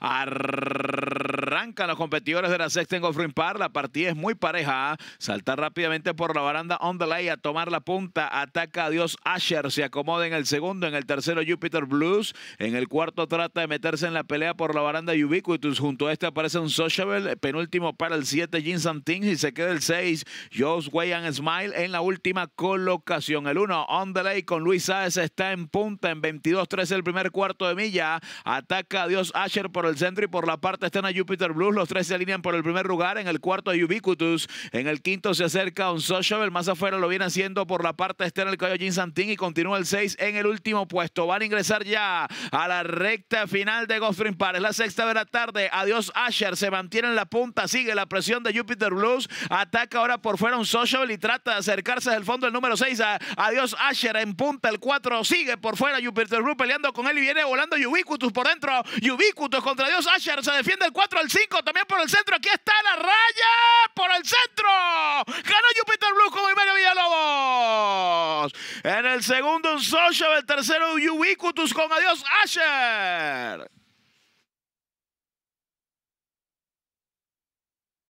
Arr. Arrancan los competidores de la sexta en Goffrin Park. La partida es muy pareja. Salta rápidamente por la baranda on the lay a tomar la punta. Ataca a Dios Asher. Se acomoda en el segundo. En el tercero Jupiter Blues. En el cuarto trata de meterse en la pelea por la baranda Ubiquitous. Junto a este aparece un Sociable. Penúltimo para el 7 Jin Things. Y se queda el 6 Joe's Way and Smile en la última colocación. El 1 on the lay con Luis Sáez está en punta en 22-13 el primer cuarto de milla. Ataca a Dios Asher por el centro y por la parte están a Jupiter Blues. Los tres se alinean por el primer lugar. En el cuarto a Ubiquitous. En el quinto se acerca un Social. Más afuera lo viene haciendo por la parte externa el caballo Jin Santín y continúa el 6 en el último puesto. Van a ingresar ya a la recta final de Gotham Park. Es la sexta de la tarde. Adiós Asher. Se mantiene en la punta. Sigue la presión de Jupiter Blues. Ataca ahora por fuera un Social y trata de acercarse del fondo el número 6. Adiós Asher en punta. El 4 sigue por fuera Jupiter Blues peleando con él y viene volando Ubiquitous por dentro. Ubiquitous contra Dios Asher. Se defiende el 4 al 5. También por el centro. Aquí está la raya por el centro. Ganó Jupiter Blue con Iberio Villalobos. En el segundo un Social. El tercero Ubiquitous con Adiós Asher.